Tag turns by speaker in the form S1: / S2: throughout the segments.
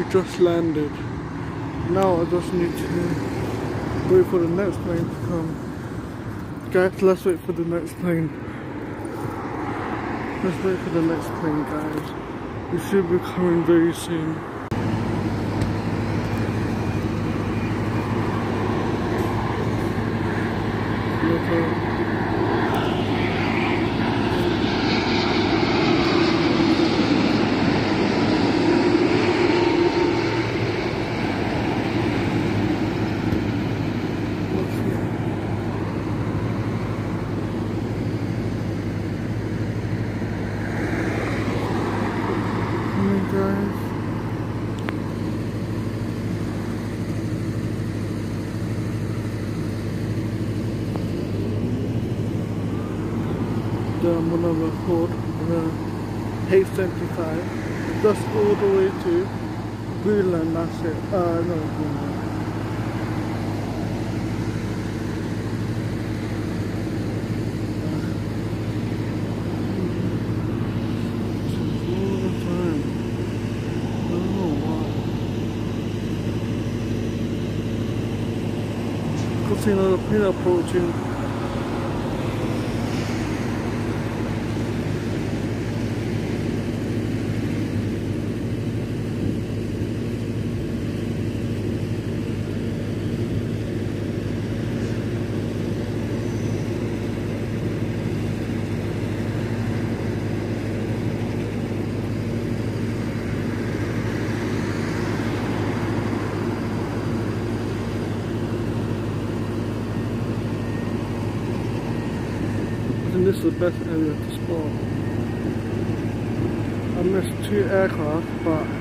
S1: It just landed. Now I just need to wait for the next plane to come. Guys, let's wait for the next plane. Let's wait for the next plane, guys. It should be coming very soon. Okay. Coming, guys. Then I'm gonna record the H75 just all the way to Greenland, that's it. Uh, no, Greenland. The another plane approaching. The best area to spot. I missed two aircraft, but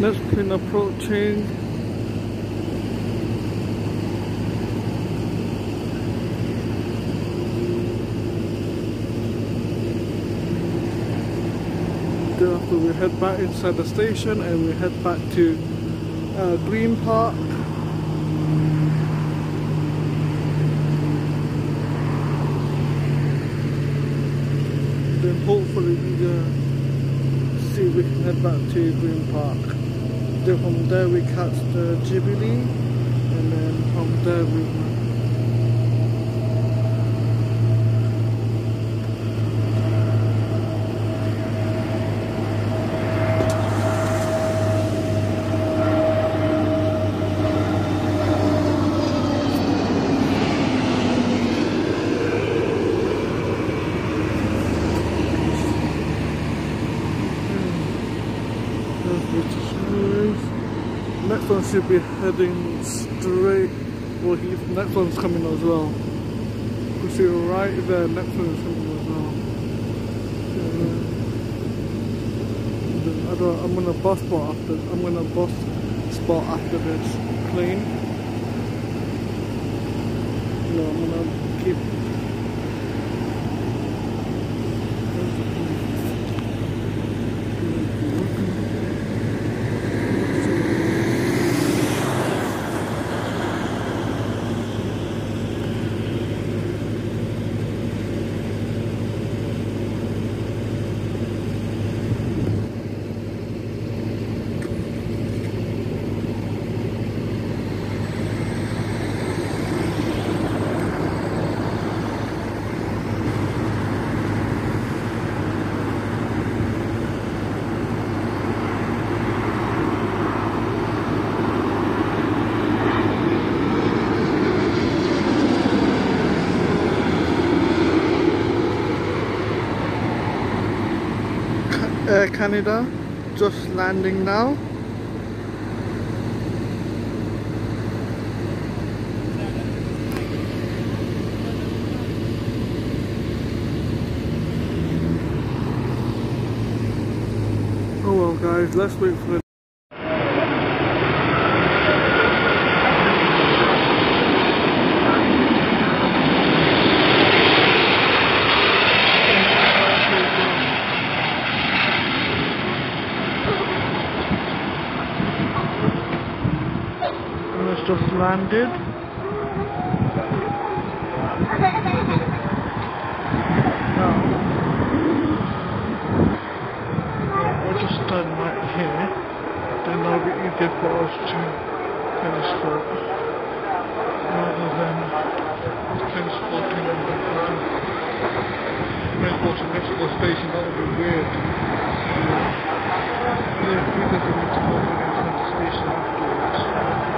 S1: next plane approaching. Then we head back inside the station and we head back to uh, Green Park. Then hopefully we uh, see if we can head back to Green Park. Then from there we catch the Jubilee and then from there we There's British Airways. Next one should be heading straight. Well, he, next one's coming as well. You see right there, next one is coming as well. Yeah. I don't, I'm gonna bus spot after. I'm gonna bus spot after this plane. No, I'm gonna Air uh, Canada just landing now. Oh well. guys, let's wait for the just landed. Now, we'll just stand right here, then that'll be easier for us to telescope rather than telescoping on the Mexico Mexico station, that would be weird. Yeah, we doesn't need to go into the station afterwards.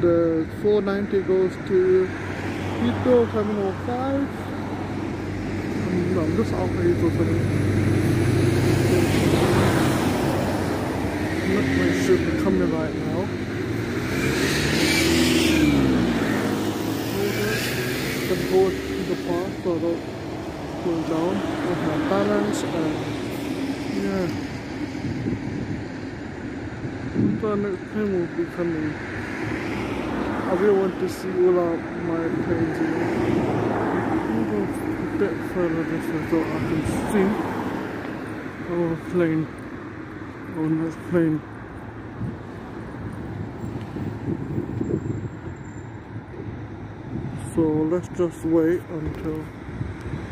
S1: the 490 goes to Heathrow Terminal 5. No, I'm just off Heathrow Terminal. I'm not my ship coming right now. the boat to the park so that cool down with my balance and yeah the next plane will be coming I really want to see all of my planes you know go a bit further this way so I can see. Oh, Our plane. Oh, On this plane. So let's just wait until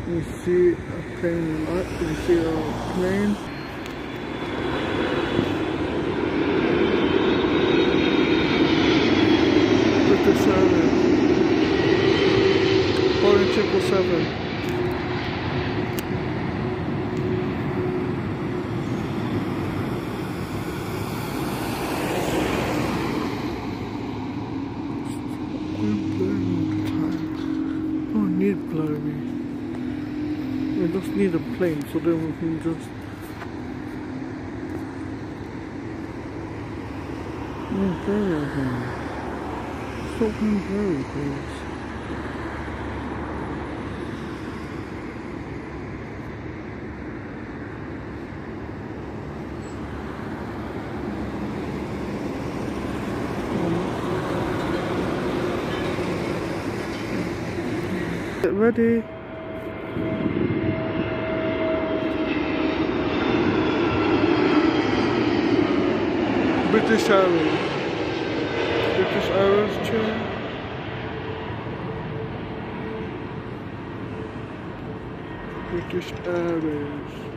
S1: we see a plane light, we see a plane British Airways Boeing 777 blurry. We just need a plane so then we can just there again. So blurry, please. Get ready. British Airways. British Airways chair. British Airways.